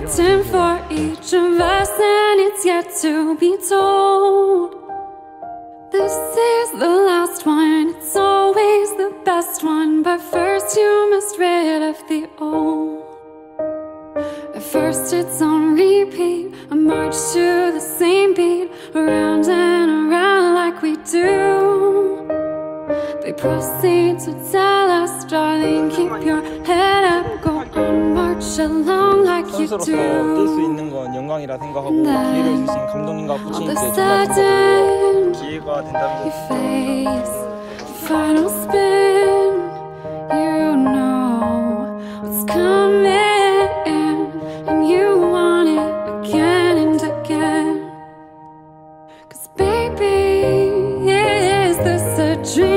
written for each of us, and it's yet to be told. This is the last one, it's always the best one, but first you must rid of the old. At first it's on repeat, a march to the same beat, around and proceed to tell us, darling, keep your head up, go on, march along like you 선수로서 뛸 수 do. 있는 건 영광이라 생각하고 네. 기회를 주신 감독님과 All of a 코치님께 정말 감사드리고 sudden, 기회가 된다면 you face the final spin. You know what's coming, and you want it again and again. Cause baby, is this a dream?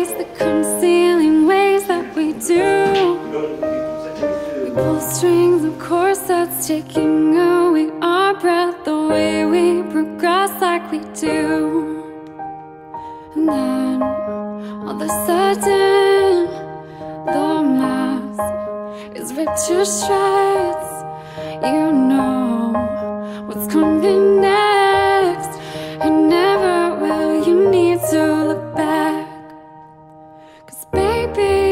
daze, the concealing ways that we do. We pull strings of corsets, taking oh, away our breath, the way we progress like we do. And then, all of a sudden, the mask is ripped to shreds. You know what's coming. Cause baby